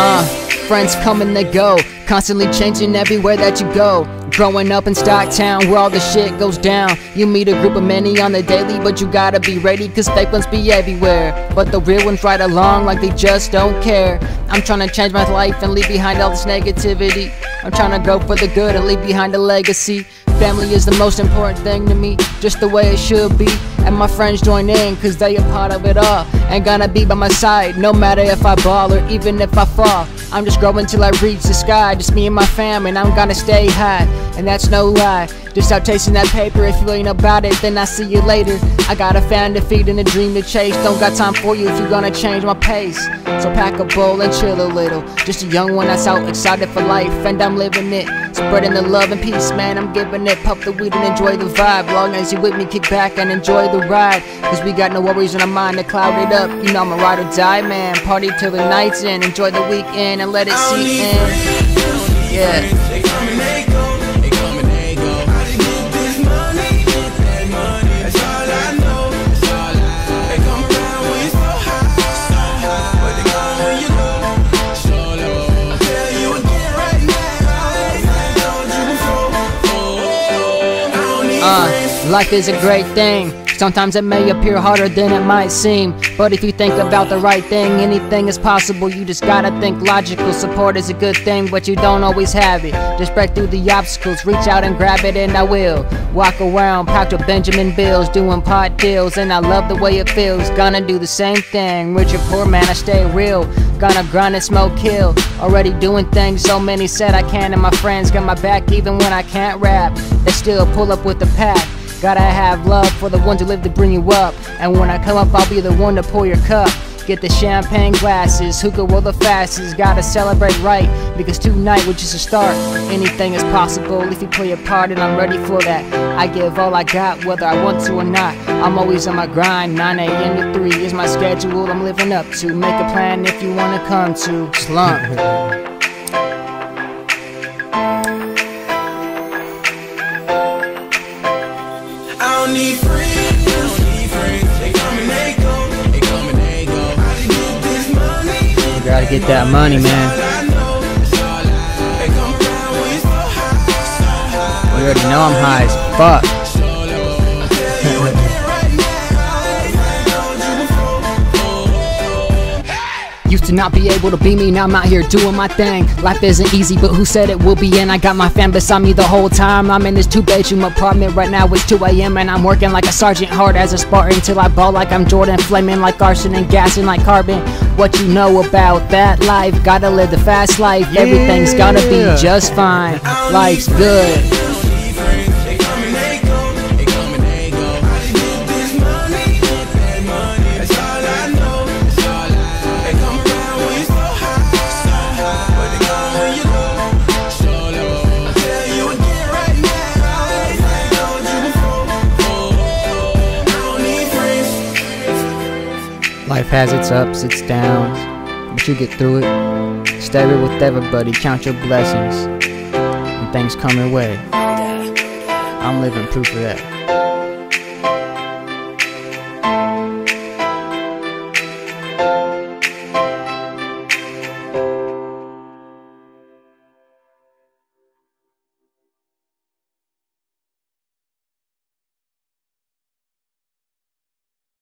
Uh, friends come and they go, constantly changing everywhere that you go. Growing up in Stocktown where all the shit goes down. You meet a group of many on the daily, but you gotta be ready, cause fake ones be everywhere. But the real ones ride along like they just don't care. I'm trying to change my life and leave behind all this negativity. I'm trying to go for the good and leave behind a legacy. Family is the most important thing to me, just the way it should be. And my friends join in, cause they a part of it all. Ain't gonna be by my side, no matter if I ball or even if I fall. I'm just growing till I reach the sky, just me and my fam, and I'm gonna stay high. And that's no lie. Just stop chasing that paper. If you ain't about it, then I see you later. I got a fan to feed and a dream to chase. Don't got time for you if you're gonna change my pace. So pack a bowl and chill a little. Just a young one that's out excited for life, and I'm living it. Spreading the love and peace, man. I'm giving it. Puff the weed and enjoy the vibe. Long as you with me, kick back and enjoy the ride. Cause we got no worries in our mind to cloud it up. You know I'm a ride or die, man. Party till the night's in. Enjoy the weekend and let it sink in. Yeah. Uh, life is a great thing. Sometimes it may appear harder than it might seem. But if you think about the right thing, anything is possible. You just gotta think logical. Support is a good thing, but you don't always have it. Just break through the obstacles, reach out and grab it, and I will. Walk around packed with Benjamin Bills, doing pot deals, and I love the way it feels. Gonna do the same thing. Rich or poor, man, I stay real. Gonna grind and smoke kill. Already doing things so many said I can, and my friends got my back even when I can't rap. They still pull up with the pack. Gotta have love for the ones who live to bring you up. And when I come up, I'll be the one to pour your cup. Get the champagne glasses, can roll the fastest. Gotta celebrate right, because tonight was just a start. Anything is possible if you play a part, and I'm ready for that. I give all I got, whether I want to or not. I'm always on my grind, 9 a.m. to 3 is my schedule I'm living up to. Make a plan if you wanna come to Slump. don't need friends. Need friends. They come and they go. They come and they go. I just need this money. You gotta get that money, man. I know. They come around when you so high, so high. You already know I'm high as fuck. Used to not be able to be me, now I'm out here doing my thing. Life isn't easy, but who said it will be? And I got my fam beside me the whole time. I'm in this two bedroom apartment right now, it's 2 a.m. And I'm working like a sergeant, hard as a Spartan. Till I ball like I'm Jordan, flaming like arson and gassing like carbon. What you know about that life? Gotta live the fast life, everything's gotta be just fine. Life's good. Life has its ups, its downs, but you get through it. Stay with everybody, count your blessings, and things come your way. I'm living proof of that.